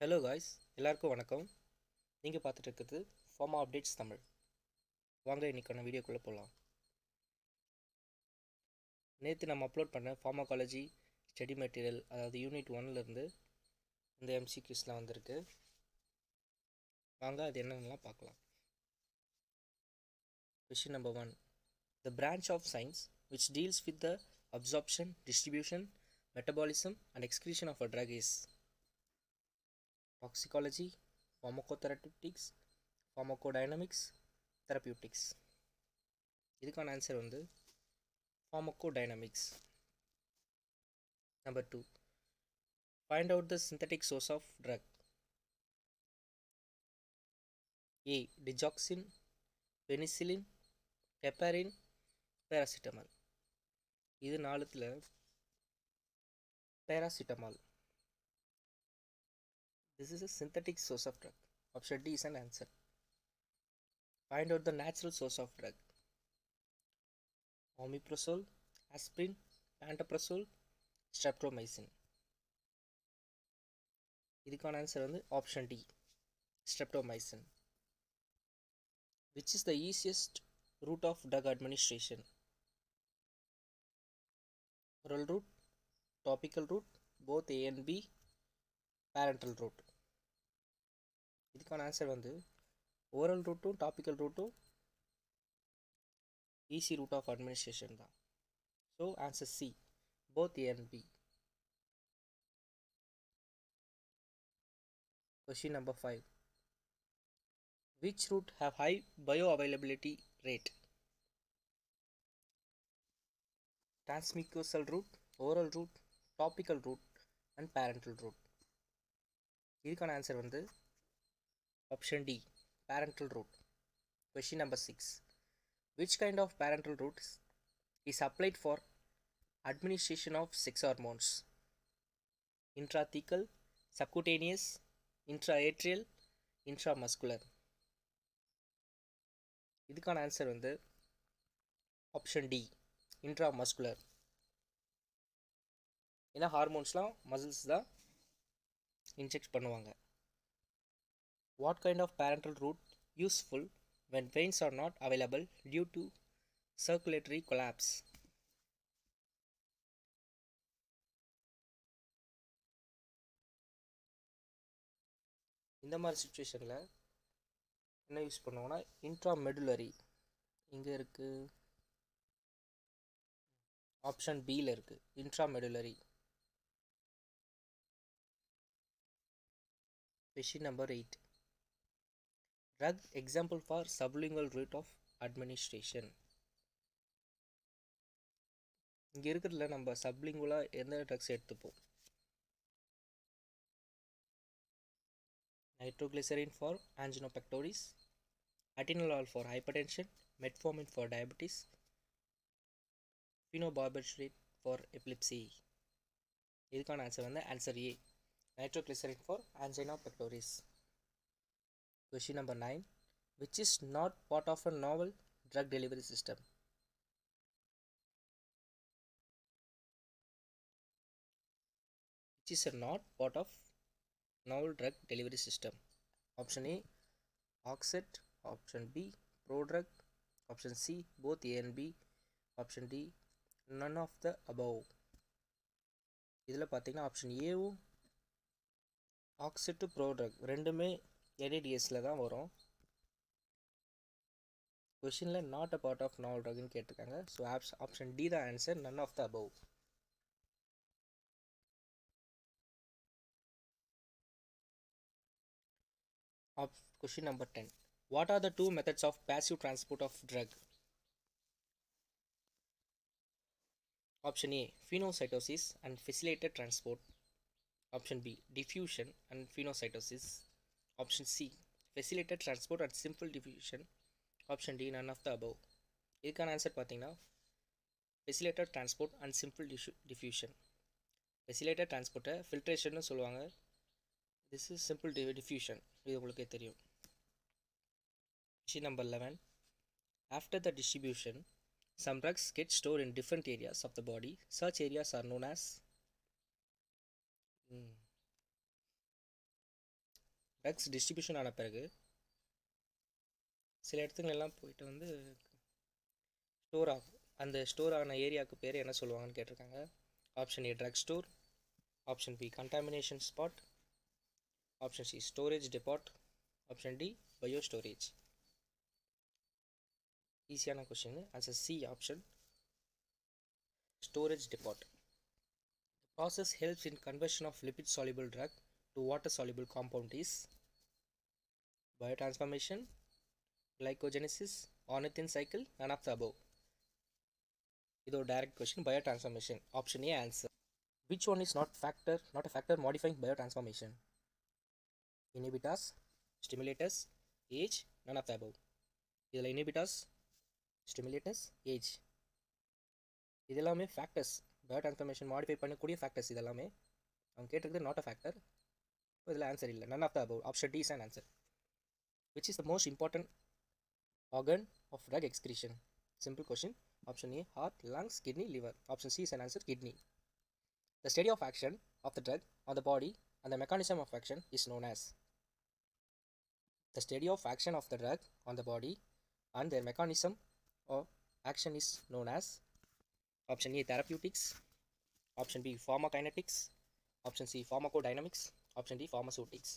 Hello guys எல்லாருக்கும் வணக்கம். நீங்கள் பார்த்துட்டு இருக்கிறது ஃபார்மா அப்டேட்ஸ் தமிழ். வாங்க இன்றைக்கான வீடியோக்குள்ளே போகலாம் நேற்று நம்ம அப்லோட் பண்ண ஃபார்மாகாலஜி ஸ்டடி மெட்டீரியல் அதாவது யூனிட் ஒன்லேருந்து இந்த எம்சிக்யூஸ்லாம் வந்திருக்கு. வாங்க அது என்னென்னலாம் பார்க்கலாம். Question number one the branch of science which deals with the absorption distribution metabolism and excretion of a drug toxicology, pharmacotherapeutics, pharmacodynamics, therapeutics. இதுக்கான ஆன்சர் வந்து pharmacodynamics. Number two, find out the synthetic source of drug. A. Digoxin, penicillin, heparin, paracetamol. இது நாலுத்தில் paracetamol. This is a synthetic source of drug. Option D is an answer. Find out the natural source of drug. Omeprazole, aspirin, pantoprazole, streptomycin. இதுக்கான answer வந்து option D streptomycin. Which is the easiest route of drug administration? Oral route, topical route, both A and B, parental route. இதுக்கான answer வந்து oral ரூட்டும் topical ரூட்டும் easy route of administration தான் so answer C both A and B question number five which route have high bioavailability rate transmucosal route, oral route, topical route and parental route. இதுக்கான answer வந்து option D parental route. Question number 6. Which kind of parental route is applied for administration of sex hormones? Intrathecal, subcutaneous, intraatrial, intramuscular. இதுக்கான answer வந்து option D intramuscular ஏன்னா ஹார்மோன்ஸ்லாம் muscles தான் inject பண்ணுவாங்க What kind of parenteral route useful when veins are not available due to circulatory collapse இந்த மாதிரி சுச்சுவேஷனில் என்ன யூஸ் பண்ணுவோன்னா இன்ட்ரா மெடுலரி இங்கே இருக்குது ஆப்ஷன் பியில் இருக்குது intramedullary question number eight drug example for sublingual route of administration இங்கே இருக்கிறதுல நம்ம சப்லிங்குவலாக எந்த ட்ரக்ஸ் எடுத்துப்போம்? Nitroglycerin for angina pectoris atenolol for hypertension metformin for diabetes phenobarbiturate for epilepsy இதுக்கான ஆன்சர் வந்து answer A nitroglycerin for angina pectoris question number nine which is not part of a novel drug delivery system which is a not part of novel drug delivery system option a oxet option b prodrug option c both a and b option d none of the above இதில் பார்த்தீங்கன்னா option ஏவும் ஆக்சிட்டு ப்ரோட்ரக் ரெண்டுமே எடிடிஎஸில் தான் வரும் கொஷினில் not a part of novel ட்ரக்னு கேட்டிருக்காங்க so apps option D தான் answer none of the above app question number ten what are the two methods of passive transport of drug Option A phagocytosis and facilitated transport. Option B diffusion and phagocytosis. Option C facilitated transport and simple diffusion. Option D none of the above. இதுக்கான answer பார்த்தீங்கன்னா facilitated transport and simple tissue diffusion facilitated டிரான்ஸ்போர்ட்டை ஃபில்ட்ரேஷன்னு சொல்லுவாங்க this is simple D diffusion இது உங்களுக்கே தெரியும் question number eleven after the distribution Some drugs get stored in different areas of the body. Such areas are known as mm, drugs distribution ஆன பிறகு சில இடத்துங்களெல்லாம் போயிட்டு வந்து ஸ்டோர் ஆகும். அந்த ஸ்டோர் ஆன ஏரியாவுக்கு பேர் என்ன சொல்லுவாங்கன்னு கேட்டிருக்காங்க? Option A drug store option B contamination spot option C storage depot option D bio storage ஈஸியான question answer C option storage depot process helps in conversion of lipid soluble drug to water soluble compound is biotransformation glycogenesis ornithine cycle none of the above இது ஒரு direct question biotransformation option A answer which one is not factor not a factor modifying biotransformation inhibitors stimulators age none of the above இதில் inhibitors stimulators age இது எல்லாமே factors bio transformation modify பண்ணக்கூடிய factors இதெல்லாமே அவங்க கேட்டிருக்கிறது not a factor இப்போ இதில் answer இல்லை none of the above option D is an answer which is the most important organ of drug excretion simple question option A heart lungs kidney liver option C is an answer kidney the study of action of the drug on the body and the mechanism of action is known as the study of action of the drug on the body and their mechanism of action is known as option A therapeutics option B pharmacokinetics option C pharmacodynamics option D pharmaceutics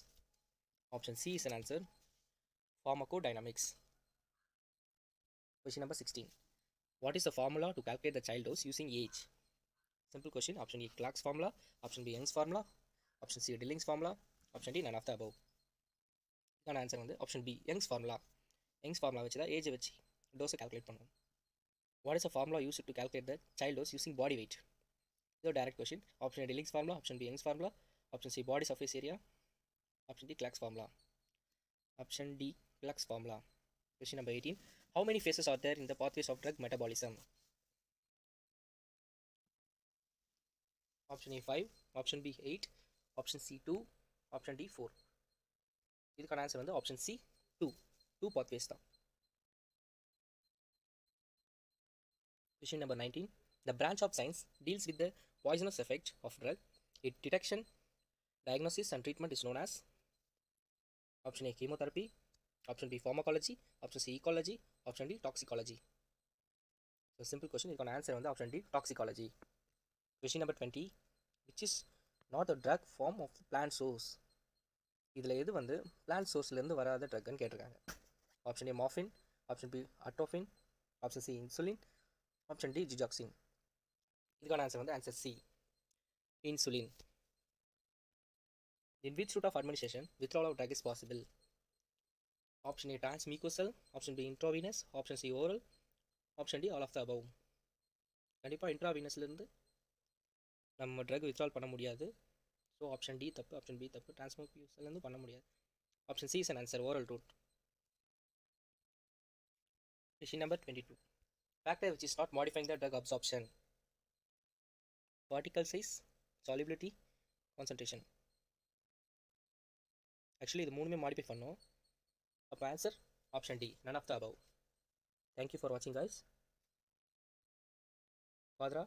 option C is an answer pharmacodynamics question number 16 what is the formula to calculate the child dose using age simple question option A Clark's formula option B Young's formula option C Dilling's formula option D none of the above இதுக்கான answer வந்து option B Young's formula Young's formula வச்சு தான் ஏஜை வச்சு டோஸை calculate பண்ணுவோம் what is a formula use to calculate the child dose using body weight இது ஒரு direct question option Dilling's formula option B Young's formula Option C body surface area option D Clark's formula option D Clark's formula question number eighteen how many phases are there in the pathways of drug metabolism option A five option B eight option C two option D four இதுக்கான answer வந்து option C two two pathways தான் Question number 19. The branch of science deals with the poisonous effect of drug. Its detection, diagnosis, and treatment is known as option A chemotherapy, option B pharmacology, option C ecology, option D toxicology. So simple question. You can answer on the option D toxicology. Question number 20. Which is not a drug form of plant source. இதில் எது வந்து plant சோர்ஸ்லேருந்து வராத ட்ரக்னு கேட்டிருக்காங்க option A morphine option B atropine option C insulin option D digoxin இதுக்கான answer வந்து answer C insulin in which route of administration withdrawal of drug is possible option A transmucosal option B intravenous option C oral option D all of the above கண்டிப்பாக இன்ட்ராவீனஸ்லேருந்து நம்ம drug withdrawal பண்ண முடியாது so option D தப்பு option B தப்பு டிரான்ஸ்மோபியூஸ்லேருந்து பண்ண முடியாது option C is an answer oral route question number twenty two factor which is not modifying the drug absorption particle size solubility concentration Actually இது மூணுமே modify பண்ணோம். அப்போ answer option D none of the above thank you for வாட்சிங் guys ஃபாதரா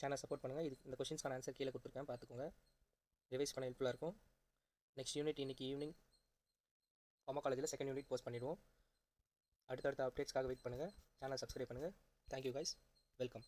channel support பண்ணுங்கள் இது இந்த கொஷின்ஸ்க்கான answer கீழே கொடுத்துருக்கேன். பார்த்துக்கோங்க. ரிவைஸ் பண்ண ஹெல்ப்ஃபுல்லாக இருக்கும். நெக்ஸ்ட் யூனிட் இன்றைக்கி ஈவினிங் ஃபார்மா காலேஜில் செகண்ட் யூனிட் போஸ்ட் பண்ணிடுவோம். அடுத்தடுத்த அப்டேட்ஸ்க்காக வெயிட் பண்ணுங்கள் சேனல் சப்ஸ்கிரைப் பண்ணுங்கள் தேங்க்யூ கைஸ் வெல்கம்